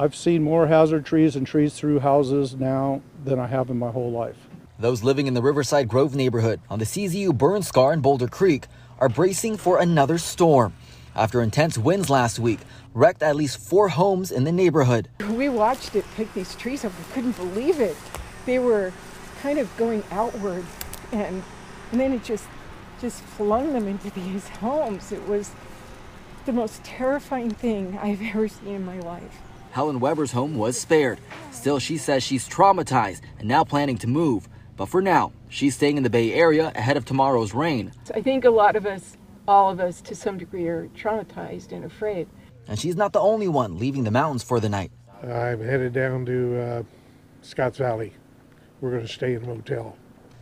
I've seen more hazard trees and trees through houses now than I have in my whole life. Those living in the Riverside Grove neighborhood on the CZU burn scar in Boulder Creek are bracing for another storm after intense winds last week wrecked at least four homes in the neighborhood. We watched it pick these trees up. We couldn't believe it. They were kind of going outward and and then it just just flung them into these homes. It was the most terrifying thing I've ever seen in my life. Helen Weber's home was spared. Still, she says she's traumatized and now planning to move. But for now, she's staying in the Bay Area ahead of tomorrow's rain. I think a lot of us, all of us to some degree, are traumatized and afraid. And she's not the only one leaving the mountains for the night. I'm headed down to uh, Scotts Valley. We're going to stay in a motel.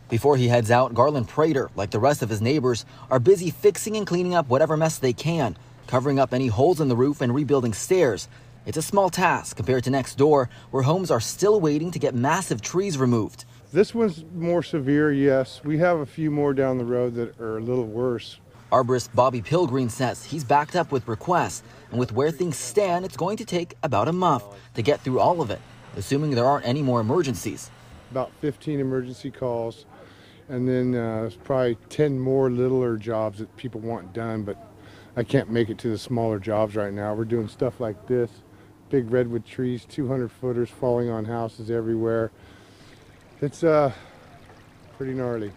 Before he heads out, Garland Prater, like the rest of his neighbors, are busy fixing and cleaning up whatever mess they can, covering up any holes in the roof and rebuilding stairs. It's a small task compared to next door, where homes are still waiting to get massive trees removed. This one's more severe, yes. We have a few more down the road that are a little worse. Arborist Bobby Pilgreen says he's backed up with requests, and with where things stand, it's going to take about a month to get through all of it, assuming there aren't any more emergencies. About 15 emergency calls, and then uh, probably 10 more littler jobs that people want done, but I can't make it to the smaller jobs right now. We're doing stuff like this big redwood trees, 200 footers falling on houses everywhere. It's uh, pretty gnarly.